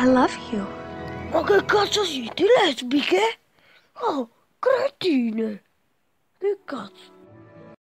I love you. Ma che cazzo siete lesbiche? Oh, cretine! Che cazzo?